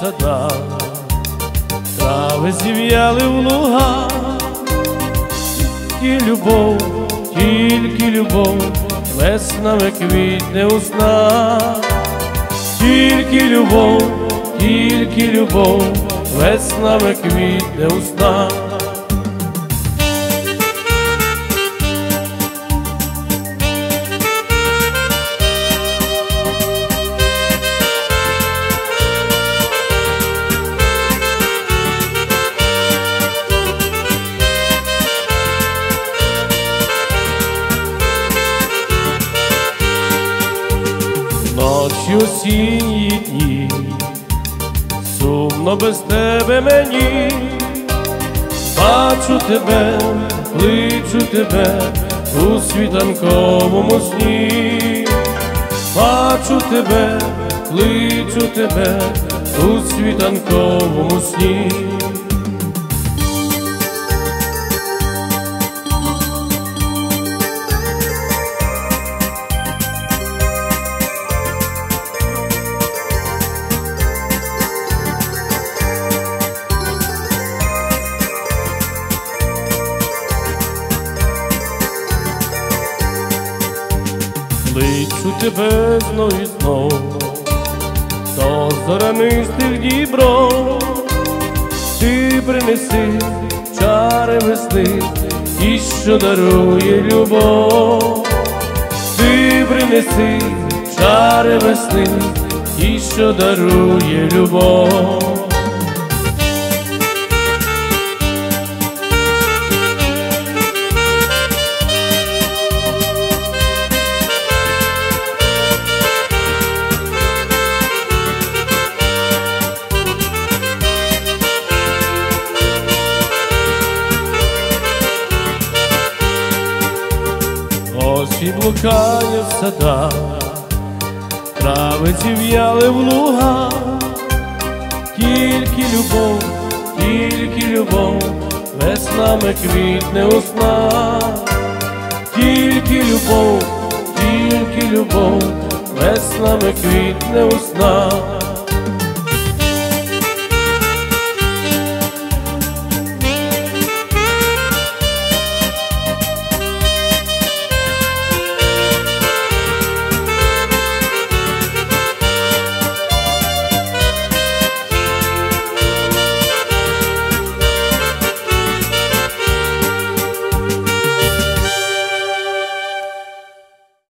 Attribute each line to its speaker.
Speaker 1: Садах, трави зів'яли в лугах, тільки любов, тільки любов, веснами квітне у снах, тільки любов, тільки любов, веснами квітне у снах. Ночі осінні дні, сумно без тебе мені, бачу тебе, кличу тебе у світанковому сні, бачу тебе, кличу тебе у світанковому сні. Кличу тебе знов і знов, до зорянистих дібров, ти принеси чари весни, і що дарує любов, ти принеси чари весни, і що дарує любов. Осінь блукає в садах, травиці в'яли в лугах, тільки любов, тільки любов, веснами квітне у снах, тільки любов, тільки любов, веснами квітне у снах.